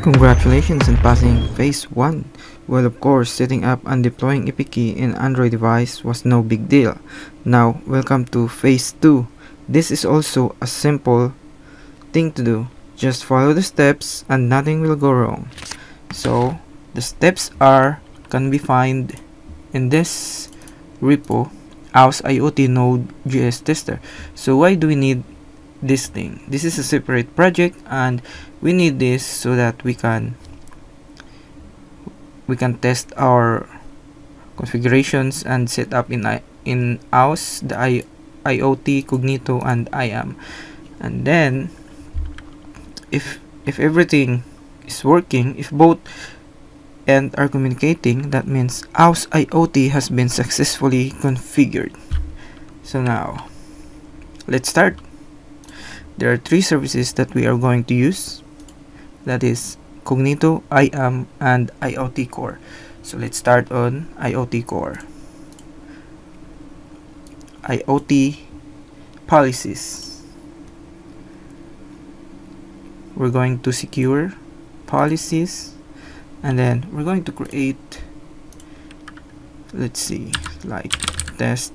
Congratulations on passing phase 1. Well of course, setting up and deploying APK in Android device was no big deal. Now, welcome to phase 2. This is also a simple thing to do. Just follow the steps and nothing will go wrong. So, the steps are can be found in this repo AWS IoT node JS tester. So why do we need this thing? This is a separate project and we need this so that we can we can test our configurations and set up in in AWS the I, IoT Cognito and IAM and then if if everything is working if both and are communicating that means AWS IoT has been successfully configured. So now let's start there are three services that we are going to use that is Cognito, IAM, and IoT Core. So let's start on IoT Core. IoT policies. We're going to secure policies and then we're going to create let's see like test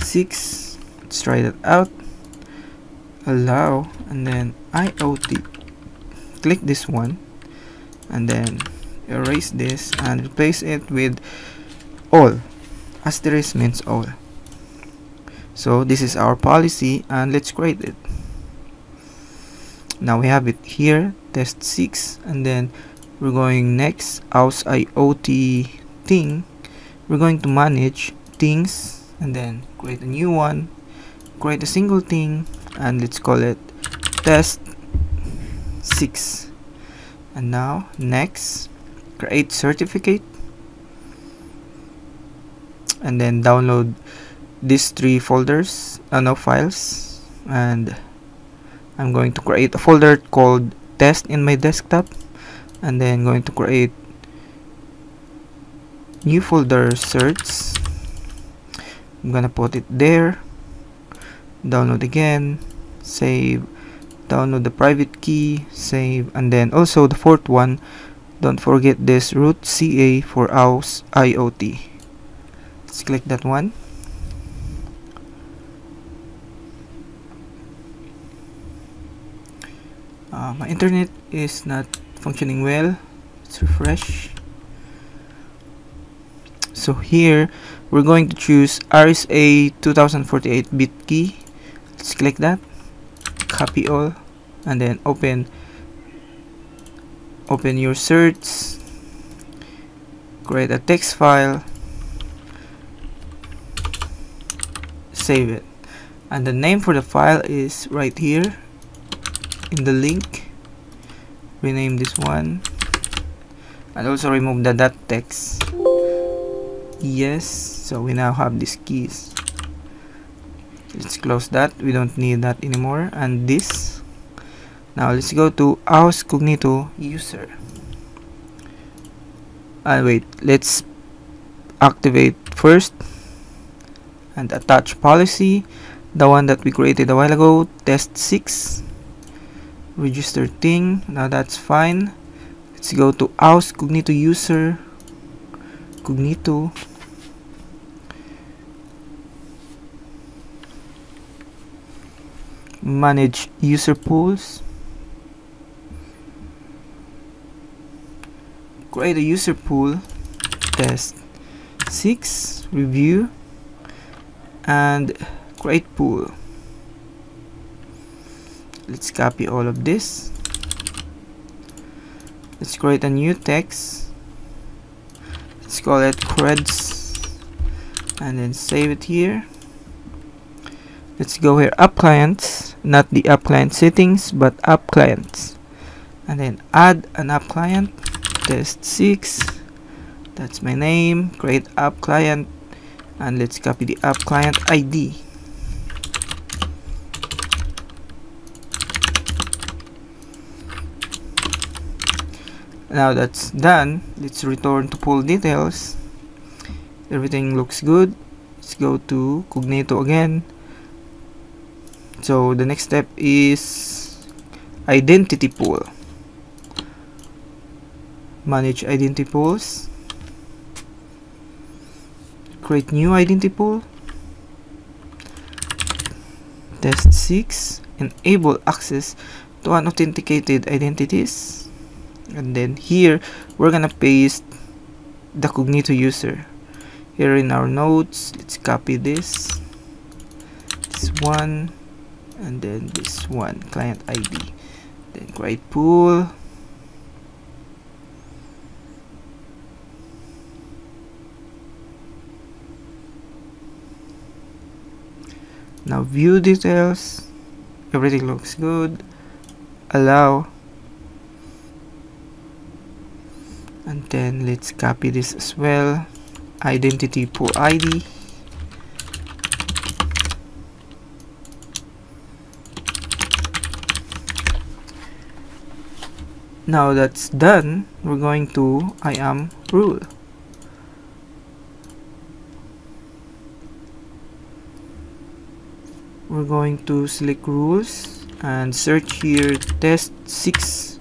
6 let's try that out allow and then IoT click this one and then erase this and replace it with all asterisk means all. So this is our policy and let's create it. Now we have it here test 6 and then we're going next AWS IoT thing. We're going to manage things and then create a new one create a single thing and let's call it test 6 and now next create certificate. And then download these three folders uh, no files. And I'm going to create a folder called test in my desktop. And then going to create new folder certs I'm gonna put it there download again save download the private key save and then also the fourth one. Don't forget this root ca for AWS iot let's click that one. Uh, my internet is not functioning well. Let's refresh. So here we're going to choose RSA 2048 bit key let's click that copy all and then open open your certs create a text file save it. And the name for the file is right here in the link. Rename this one. And also remove the dot text. Yes so we now have these keys let's close that. We don't need that anymore. And this. Now let's go to AWS cognito user. And uh, wait. Let's activate first. And attach policy. The one that we created a while ago. Test 6 register thing. Now that's fine. Let's go to AWS cognito user. Cognito manage user pools. Create a user pool test 6 review and create pool. Let's copy all of this. Let's create a new text. Let's call it creds and then save it here. Let's go here app clients not the app client settings but app clients. And then add an app client test 6 that's my name create app client and let's copy the app client ID now that's done let's return to pool details. Everything looks good. Let's go to cognito again so the next step is identity pool. Manage identity pools. Create new identity pool. Test 6 enable access to unauthenticated identities. And then here we're gonna paste the cognito user. Here in our notes let's copy this. This one and then this one client ID then create pool. Now view details. Everything looks good. Allow. And then let's copy this as well. Identity pool ID now that's done we're going to IAM rule. We're going to select rules and search here test 6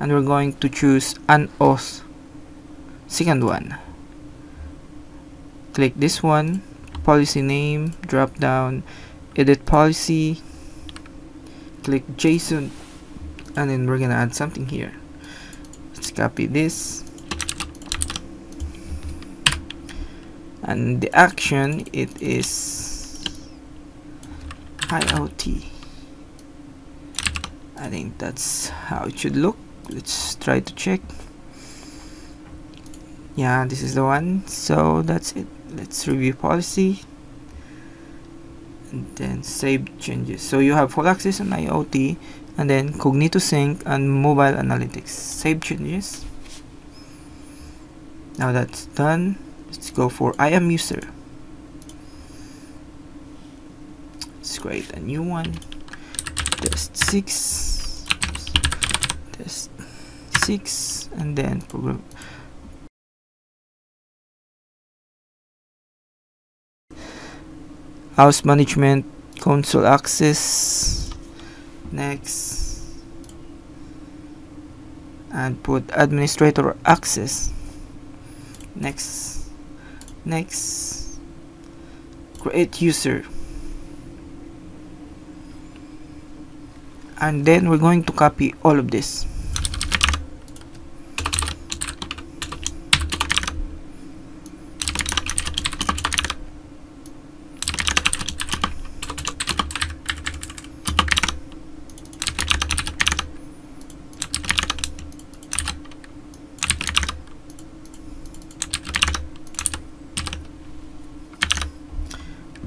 and we're going to choose unauth second one. Click this one policy name drop down edit policy. Click JSON and then we're gonna add something here. Let's copy this. And the action it is IoT I think that's how it should look. Let's try to check. Yeah this is the one. So that's it. Let's review policy. And then save changes. So you have full access on IoT and then Cognito Sync and Mobile Analytics. Save changes. Now that's done. Let's go for IAM user. Let's create a new one. Test 6. Test 6 and then program AWS management console access next. And put administrator access. Next. Next. Create user. And then we're going to copy all of this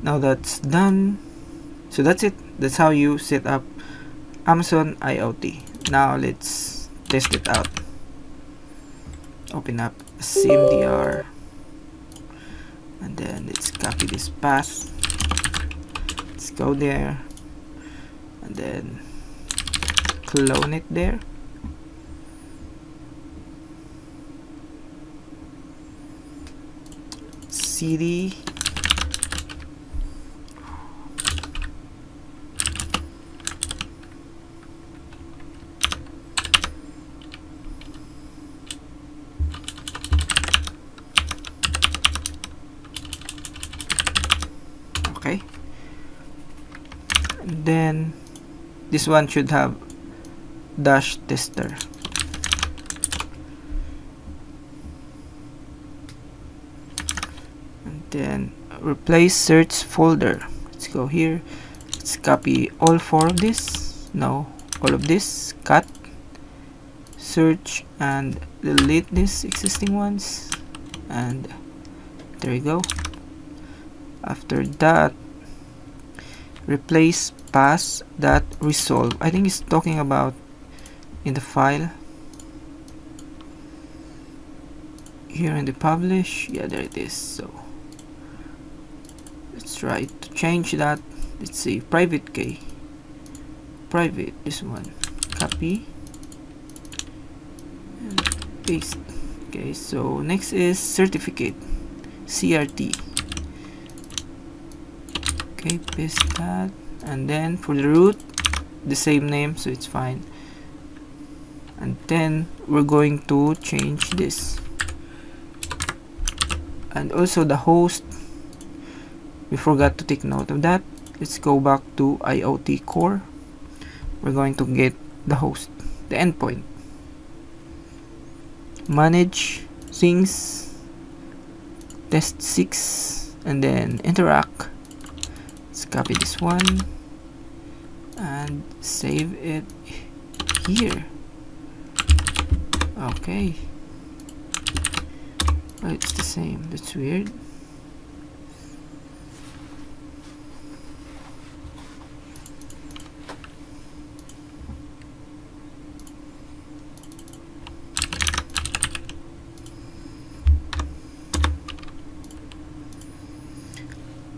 now that's done. So that's it. That's how you set up Amazon IoT now let's test it out. Open up CMDR and then let's copy this path. Let's go there. And then clone it there. Cd okay and then this one should have dash tester. And then replace certs folder. Let's go here. Let's copy all four of this. No all of this. Cut. Certs and delete these existing ones. And there you go. After that replace pass that resolve. I think it's talking about in the file. Here in the publish. Yeah there it is. So let's try to change that. Let's see. Private key. Private this one. Copy. And paste. Okay so next is certificate. CRT okay paste that and then for the root the same name so it's fine. And then we're going to change this. And also the host we forgot to take note of that. Let's go back to IoT core. We're going to get the host the endpoint. Manage things test 6 and then interact. Let's copy this one and save it here. Okay. It's the same. That's weird.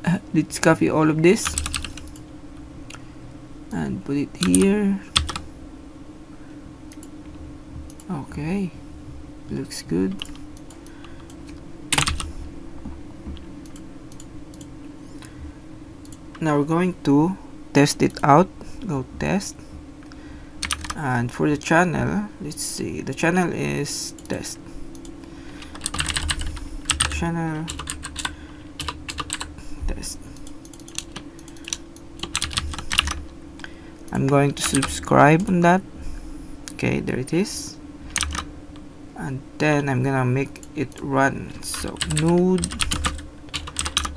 Uh, Let's copy all of this put it here. Okay. Looks good. Now we're going to test it out. Go test. And for the channel let's see. The channel is test. Channel test I'm going to subscribe on that. Okay there it is. And then I'm gonna make it run. So node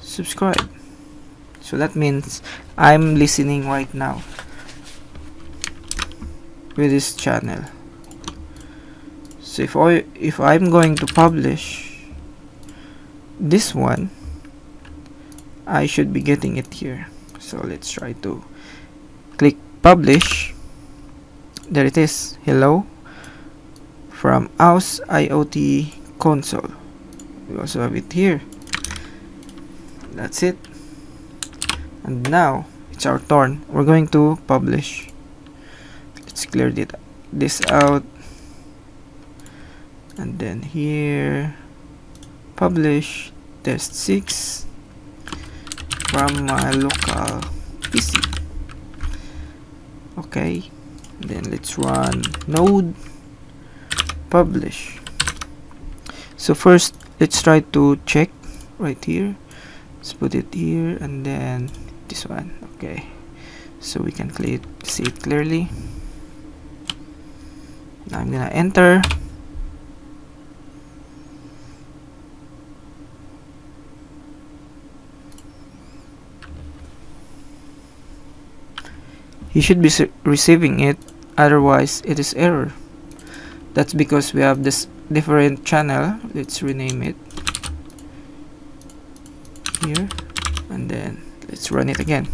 subscribe. So that means I'm listening right now with this channel. So if I if I'm going to publish this one I should be getting it here. So let's try to click publish. There it is. Hello. From AWS IoT console. We also have it here. That's it. And now it's our turn. We're going to publish. Let's clear this out. And then here publish test 6 from my local PC okay then let's run node publish. So first let's try to check right here. Let's put it here and then this one okay. So we can see it clearly. Now I'm gonna enter he should be receiving it otherwise it is error. That's because we have this different channel. Let's rename it. Here and then let's run it again.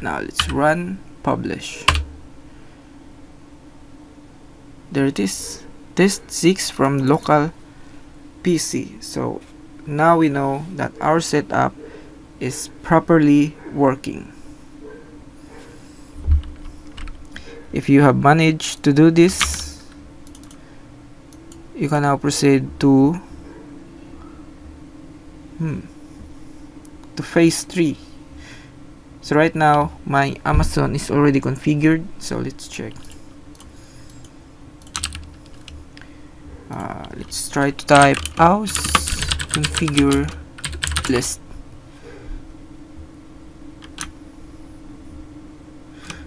Now let's run publish. There it is. Test 6 from local PC so now we know that our setup is properly working. If you have managed to do this you can now proceed to hmm, to phase 3 so right now my Amazon is already configured so let's check. Uh, let's try to type AWS configure list.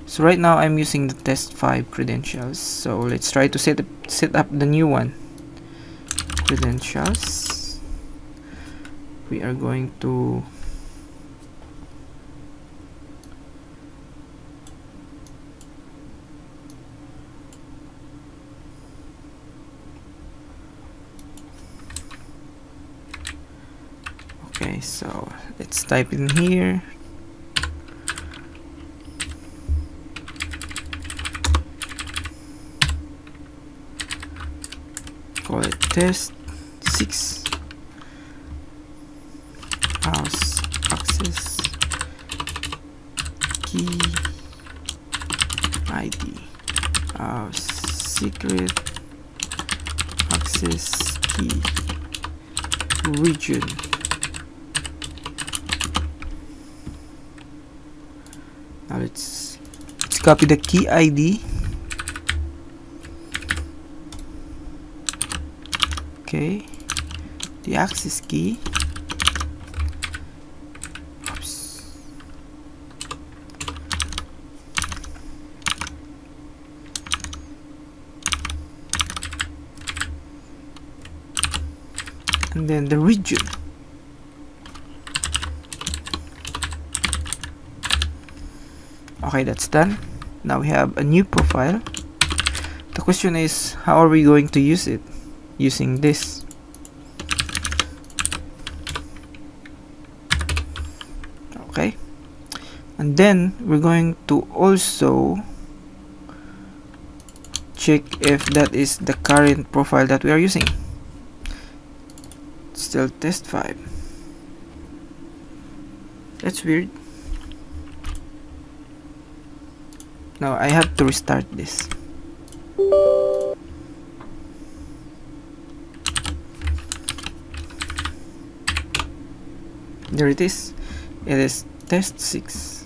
So right now I'm using the test 5 credentials. So let's try to set up, set up the new one. Credentials. We are going to okay so let's type in here. Call it test 6 AWS access key id AWS secret access key. Region now let's let's copy the key ID okay. The access key. Oops. and then the region okay that's done now we have a new profile. The question is how are we going to use it using this? Okay. And then we're going to also check if that is the current profile that we are using. Still test 5 that's weird now I have to restart this. There it is. It is test 6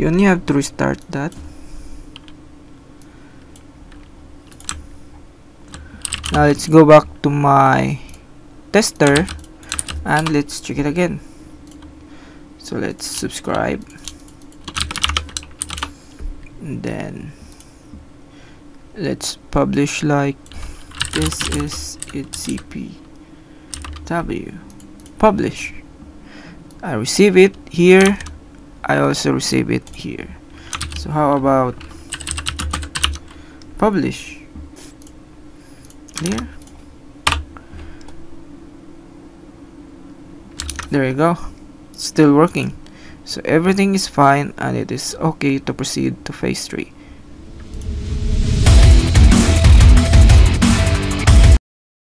you only have to restart that. Now let's go back to my tester and let's check it again. So let's subscribe then let's publish like this is it cpw publish. I receive it here. I also receive it here. So how about publish? Clear there you go. Still working so everything is fine and it is okay to proceed to phase 3